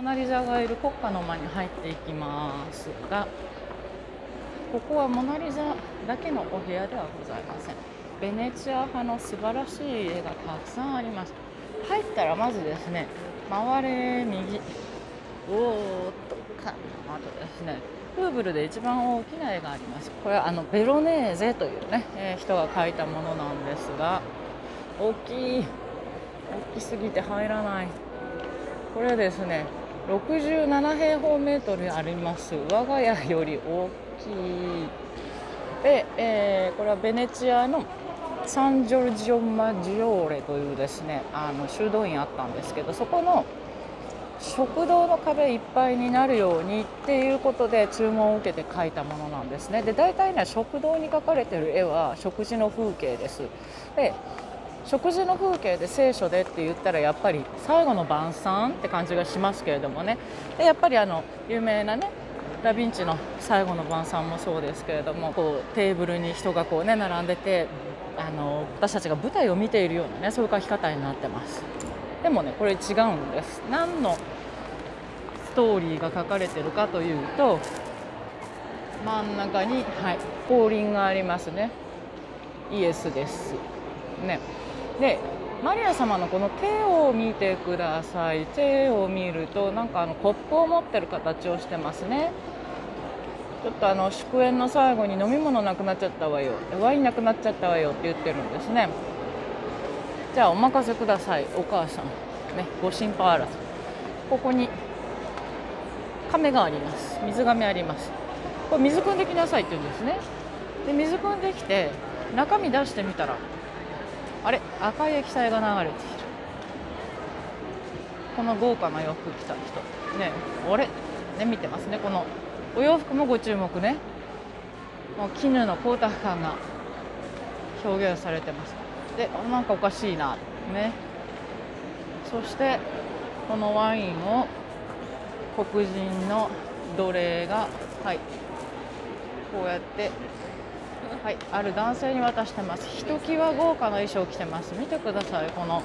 モナ・リザがいる国家の間に入っていきますがここはモナ・リザだけのお部屋ではございません。ベネチア派の素晴らしい絵がたくさんあります。入ったらまずですね回れ右おーっとかあとですねルーブルで一番大きな絵があります。これはあのベロネーゼというね、えー、人が描いたものなんですが大きい大きすぎて入らない。これですね67平方メートルあります。我が家より大きい。で、えー、これはベネチアのサンジョルジオ・マジオーレというですねあの修道院あったんですけどそこの食堂の壁いっぱいになるようにっていうことで注文を受けて描いたものなんですね。で大体ね食堂に描かれてる絵は食事の風景です。で食事の風景で聖書でって言ったらやっぱり最後の晩餐って感じがしますけれどもね。でやっぱりあの有名なねダ・ヴィンチの最後の晩餐もそうですけれどもこうテーブルに人がこうね並んでてあの私たちが舞台を見ているようなねそういう描き方になってます。でもねこれ違うんです。何のストーリーが書かれてるかというと真ん中に、はい、降臨がありますね。イエスです。ね。でマリア様のこの手を見てください。手を見るとなんかあのコップを持ってる形をしてますね。ちょっとあの祝宴の最後に飲み物なくなっちゃったわよ。ワインなくなっちゃったわよって言ってるんですね。じゃあお任せくださいお母さん。ねご心配あらず。ここに亀があります。水亀あります。これ水汲んできなさいって言うんですね。で水汲んできて中身出してみたらあれ？赤い液体が流れている。この豪華な洋服着た人。ねあれ？ね見てますね。このお洋服もご注目ね。もう絹の光沢感が表現されてます。でなんかおかしいな。ね。そしてこのワインを黒人の奴隷がはい。こうやってはい、ある男性に渡してます。ひときわ豪華な衣装を着てます。見てください、この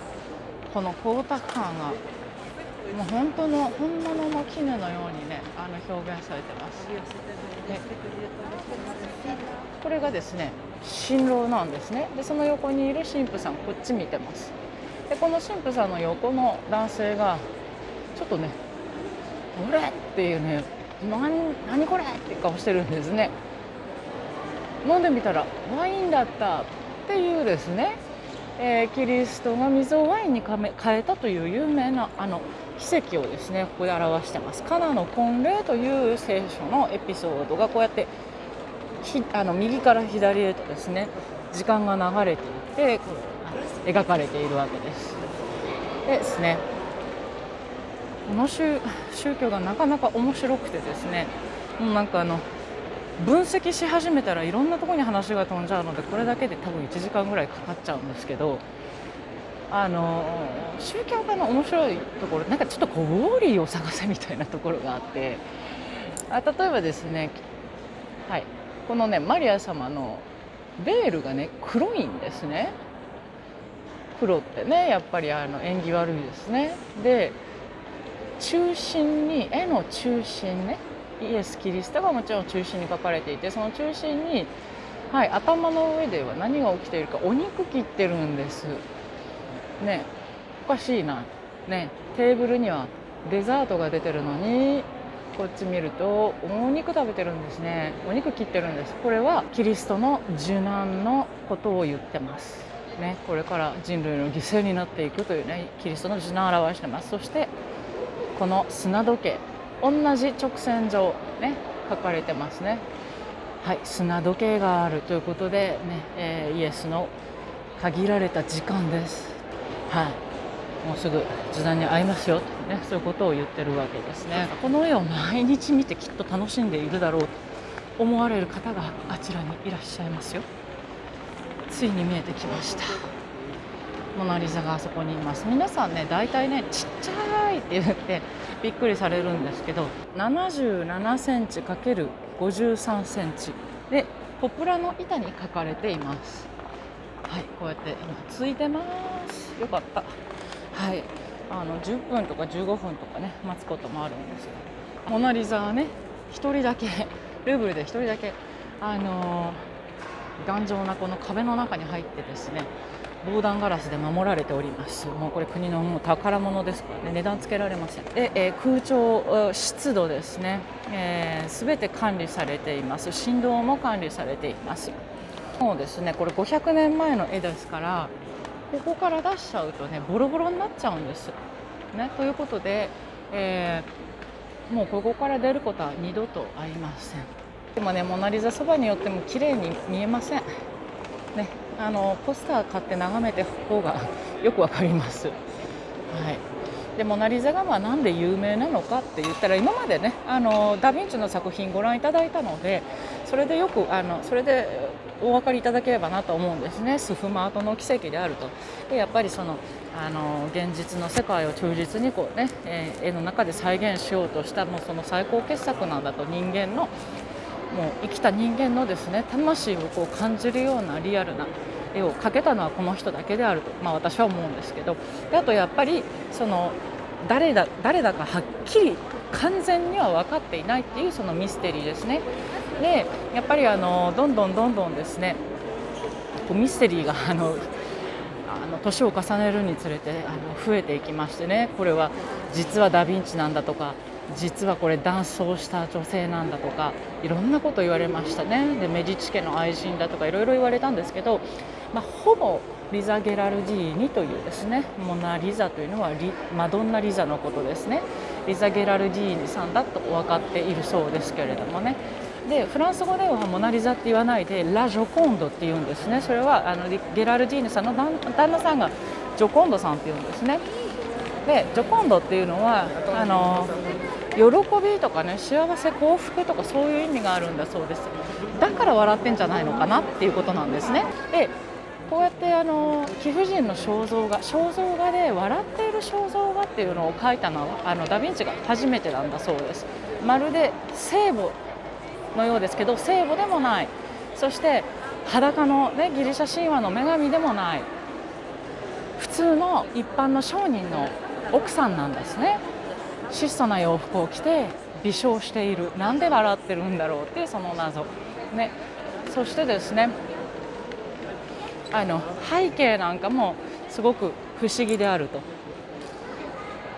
この光沢感がもう本当の本物の絹のようにね、あの表現されてます。ね、これがですね、新郎なんですね。で、その横にいる神父さん、こっち見てます。で、この神父さんの横の男性がちょっとね、これっていうね、何何これって顔してるんですね。飲んでみたらワインだったっていうですね、えー、キリストが水をワインに変えたという有名なあの奇跡をですねここで表してます。カナの婚礼という聖書のエピソードがこうやってひあの右から左へとですね時間が流れていて描かれているわけです。でですねこの宗宗教がなかなか面白くてですねもうなんかあの分析し始めたらいろんなところに話が飛んじゃうのでこれだけで多分1時間ぐらいかかっちゃうんですけどあの宗教家の面白いところなんかちょっとこうウォーリーを探せみたいなところがあってあ例えばですね、はい、このねマリア様のベールがね黒いんですね。黒ってねやっぱりあの縁起悪いですね。で中心に絵の中心ねイエス・キリストがもちろん中心に書かれていてその中心に、はい、頭の上では何が起きているかお肉切ってるんです。ねおかしいな。ねテーブルにはデザートが出てるのにこっち見るとお肉食べてるんですね。お肉切ってるんです。これはキリストの受難のことを言ってます。ねこれから人類の犠牲になっていくというねキリストの受難を表してます。そしてこの砂時計。同じ直線上ね書かれてますね。はい砂時計があるということでね、えー、イエスの限られた時間です。はい。もうすぐ時代に会いますよとねそういうことを言ってるわけですね。この絵を毎日見てきっと楽しんでいるだろうと思われる方があちらにいらっしゃいますよ。ついに見えてきました。モナ・リザがあそこにいます。皆さんね大体ねちっちゃいって言ってびっくりされるんですけど77センチ ×53 センチ。でポプラの板に書かれています。はいこうやって今ついてます。よかった。はい。あの10分とか15分とかね待つこともあるんですよ。モナ・リザはね1人だけルーブルで1人だけあの頑丈なこの壁の中に入ってですね防弾ガラスで守られております。もうこれ国のもう宝物ですからね。値段つけられません。で、えー、空調湿度ですね。すべ、えー、全て管理されています。振動も管理されています。もうですね。これ500年前の絵ですからここから出しちゃうとねボロボロになっちゃうんです。ね、ということで、えー、もうここから出ることは二度とありません。でもねモナ・リザそばによっても綺麗に見えません。ね、あのポスター買って眺めて方が よくわかります。はい。でモナ・リザがまあなんで有名なのかって言ったら今までねあのダ・ヴィンチの作品ご覧いただいたのでそれでよくあのそれでお分かりいただければなと思うんですねスフマートの奇跡であるとでやっぱりそのあの現実の世界を忠実にこうね、えー、絵の中で再現しようとしたもうその最高傑作なんだと人間のもう生きた人間のですね魂をこう感じるようなリアルな絵を描けたのはこの人だけであると、まあ、私は思うんですけどであとやっぱりその誰だ誰だかはっきり完全には分かっていないっていうそのミステリーですね。でやっぱりあのどんどんどんどんですねこうミステリーがあのあの年を重ねるにつれてあの増えていきましてねこれは実はダ・ヴィンチなんだとか実はこれ男装した女性なんだとかいろんなこと言われましたね。でメディチ家の愛人だとかいろいろ言われたんですけど、まあ、ほぼリザ・ゲラルディーニというですねモナ・リザというのはマドンナ・リザのことですね。リザ・ゲラルディーニさんだと分かっているそうですけれどもね。でフランス語ではモナ・リザって言わないでラ・ジョコンドって言うんですね。それはあのゲラルディーヌさんの旦那さんがジョコンドさんって言うんですね。でジョコンドっていうのはあの喜びとかね幸せ幸福とかそういう意味があるんだそうです。だから笑ってんじゃないのかなっていうことなんですね。でこうやってあの貴婦人の肖像画肖像画で笑っている肖像画っていうのを描いたのはあのダ・ヴィンチが初めてなんだそうです。まるで聖母のようですけど聖母でもない。そして裸の、ね、ギリシャ神話の女神でもない。普通の一般の商人の奥さんなんですね。質素な洋服を着て微笑している。なんで笑ってるんだろうっていうその謎、ね、そしてですねあの背景なんかもすごく不思議であると。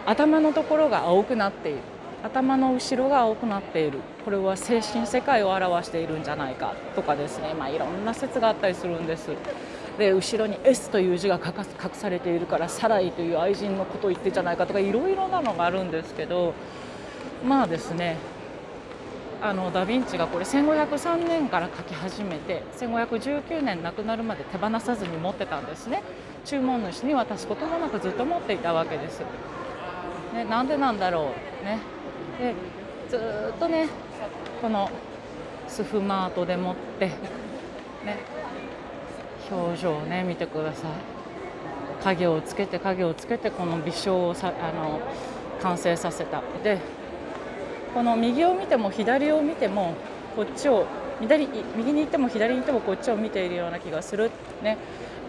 頭のところが青くなっている。頭の後ろが青くなっている。これは精神世界を表しているんじゃないかとかですね、まあ、いろんな説があったりするんです。で後ろに S という字が隠されているからサライという愛人のことを言ってじゃないかとかいろいろなのがあるんですけどまあですねあのダ・ヴィンチがこれ1503年から描き始めて1519年亡くなるまで手放さずに持ってたんですね。注文主に渡すこともなくずっと持っていたわけです、ね、なんでなんだろうね。でずっとねこのスフマートでもってね表情をね見てください。影をつけて影をつけてこの微笑をさあの完成させた。でこの右を見ても左を見てもこっちを左右に行っても左に行ってもこっちを見ているような気がするね。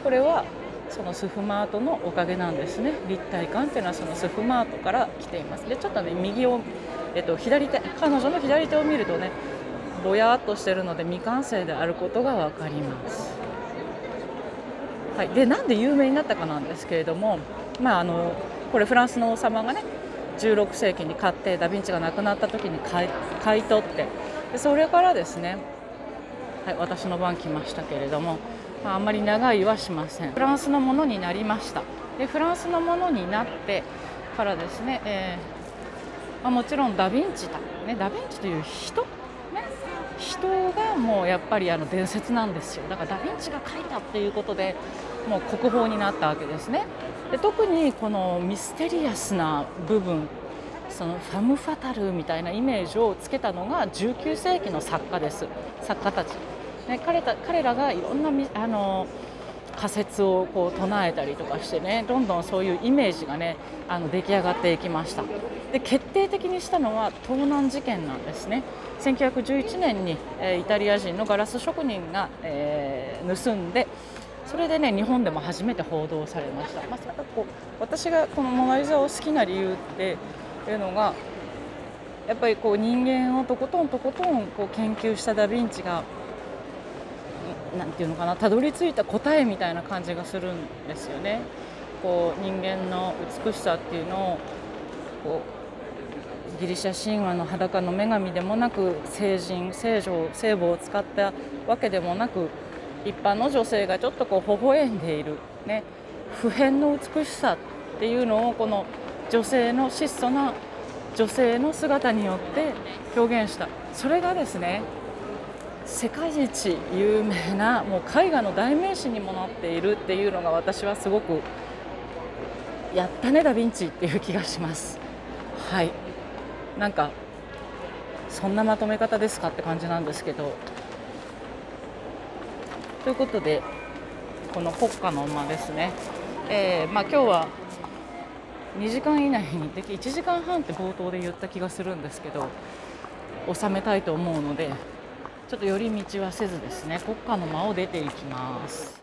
これはそのスフマートのおかげなんですね。立体感っていうのはそのスフマートから来ています。でちょっとね右を、えっと、左手彼女の左手を見るとねぼやっとしてるので未完成であることが分かります、はい、でなんで有名になったかなんですけれどもまああのこれフランスの王様がね16世紀に買ってダ・ヴィンチが亡くなった時に買い取ってでそれからですね、はい、私の番来ましたけれどもまあ、あんまり長いはしません。フランスのものになりました。でフランスのものになってからですね、えー、まあ、もちろんダ・ヴィンチだ、ね、ダ・ヴィンチという人、ね、人がもうやっぱりあの伝説なんですよ。だからダ・ヴィンチが書いたっていうことでもう国宝になったわけですね。で特にこのミステリアスな部分そのファム・ファタルみたいなイメージをつけたのが19世紀の作家です。作家たち。ね、彼た彼らがいろんなあの仮説をこう唱えたりとかしてねどんどんそういうイメージがねあの出来上がっていきました。で決定的にしたのは盗難事件なんですね。1911年に、え、イタリア人のガラス職人が、えー、盗んでそれでね日本でも初めて報道されました、まあ、こう私がこの「モナ・リザ」を好きな理由っていうのがやっぱりこう人間をとことんとことんこう研究したダ・ヴィンチが何て言うのかなたどり着いた答えみたいな感じがするんですよね。こう人間の美しさっていうのをこうギリシャ神話の裸の女神でもなく聖人聖女聖母を使ったわけでもなく一般の女性がちょっとこう微笑んでいる、ね、普遍の美しさっていうのをこの女性の質素な女性の姿によって表現した。それがですね世界一有名なもう絵画の代名詞にもなっているっていうのが私はすごくやったねダ・ヴィンチっていう気がします。はい。なんかそんなまとめ方ですかって感じなんですけどということでこの国家の馬ですね、えー、まあ、今日は2時間以内にでき1時間半って冒頭で言った気がするんですけど収めたいと思うのでちょっと寄り道はせずですね国家の間を出ていきます。